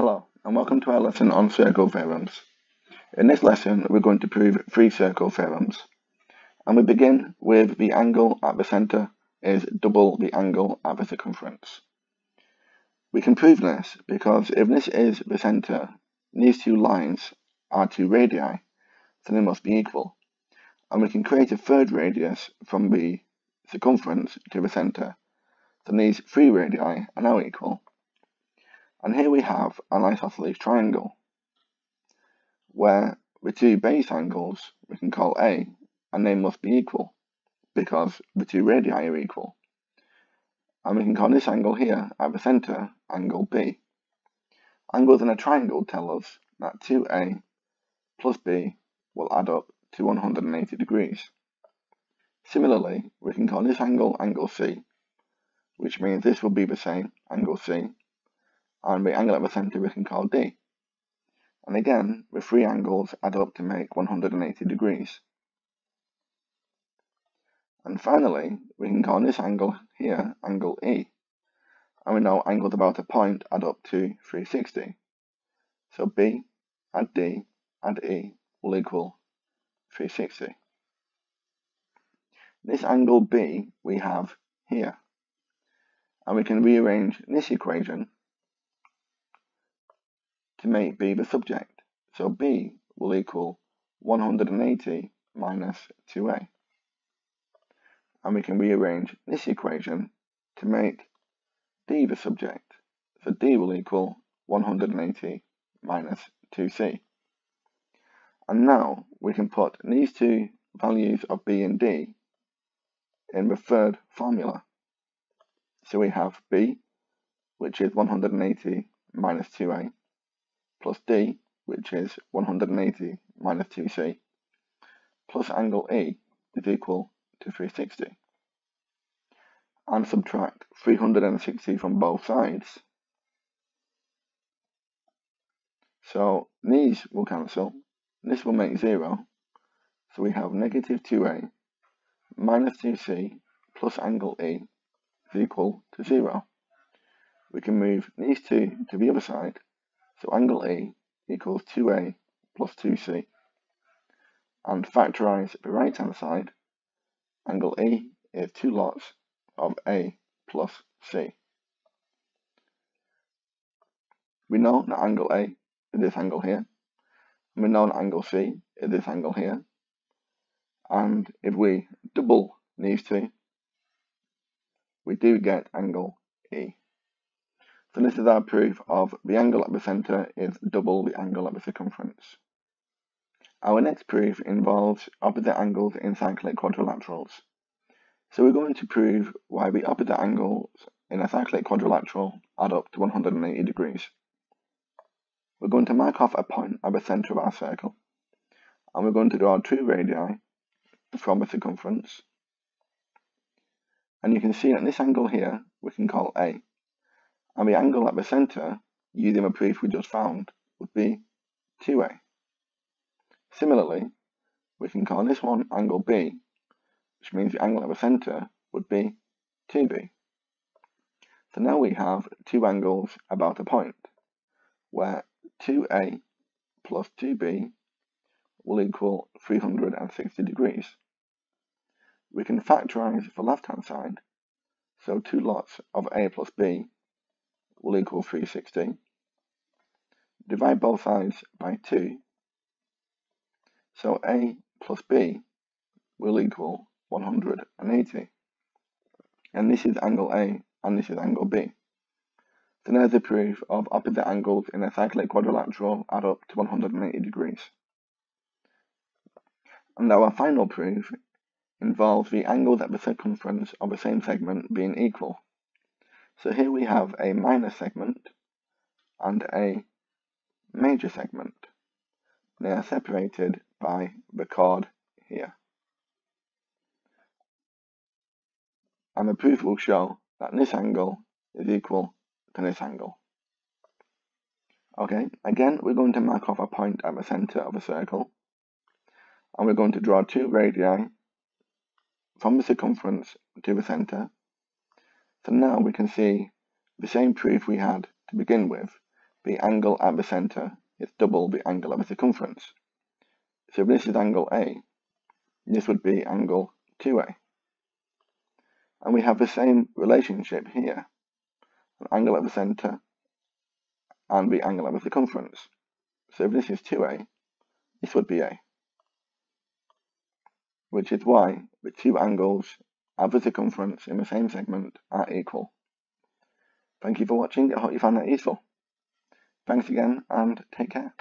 Hello, and welcome to our lesson on circle theorems. In this lesson, we're going to prove three circle theorems. And we begin with the angle at the centre is double the angle at the circumference. We can prove this because if this is the centre, these two lines are two radii, then they must be equal. And we can create a third radius from the circumference to the centre, then these three radii are now equal. And here we have an isosceles triangle, where the two base angles we can call A, and they must be equal, because the two radii are equal. And we can call this angle here, at the centre, angle B. Angles in a triangle tell us that 2A plus B will add up to 180 degrees. Similarly, we can call this angle angle C, which means this will be the same, angle C, and the angle at the centre we can call D. And again, the three angles add up to make 180 degrees. And finally, we can call this angle here angle E. And we know angles about a point add up to 360. So B add D add E will equal 360. This angle B we have here. And we can rearrange this equation to make B the subject. So B will equal 180 minus 2A. And we can rearrange this equation to make D the subject. So D will equal 180 minus 2C. And now we can put these two values of B and D in the third formula. So we have B, which is 180 minus 2A, plus D, which is 180 minus 2C, plus angle E is equal to 360. And subtract 360 from both sides. So these will cancel. This will make 0. So we have negative 2A minus 2C plus angle E is equal to 0. We can move these two to the other side so angle E equals 2A plus 2C. And factorize the right hand side, angle E is two lots of A plus C. We know that angle A is this angle here. And we know that angle C is this angle here. And if we double these two, we do get angle E. So this is our proof of the angle at the centre is double the angle at the circumference. Our next proof involves opposite angles in cyclic quadrilaterals. So we're going to prove why the opposite angles in a cyclic quadrilateral add up to 180 degrees. We're going to mark off a point at the centre of our circle, and we're going to draw two radii from the circumference. And you can see that this angle here we can call A and the angle at the centre, using the proof we just found, would be 2a. Similarly, we can call this one angle B, which means the angle at the centre would be 2b. So now we have two angles about a point, where 2a plus 2b will equal 360 degrees. We can factorise the left-hand side, so two lots of a plus b will equal 360. Divide both sides by 2. So A plus B will equal 180. And this is angle A and this is angle B. So there's a proof of opposite angles in a cyclic quadrilateral add up to 180 degrees. And our final proof involves the angles at the circumference of the same segment being equal. So here we have a minor segment and a major segment. They are separated by the chord here. And the proof will show that this angle is equal to this angle. Okay, again, we're going to mark off a point at the center of a circle. And we're going to draw two radii from the circumference to the center so now we can see the same proof we had to begin with, the angle at the centre is double the angle at the circumference. So if this is angle A, this would be angle 2A. And we have the same relationship here, an angle at the centre and the angle at the circumference. So if this is 2A, this would be A. Which is why the two angles at the circumference in the same segment are equal. Thank you for watching, I hope you found that useful. Thanks again and take care.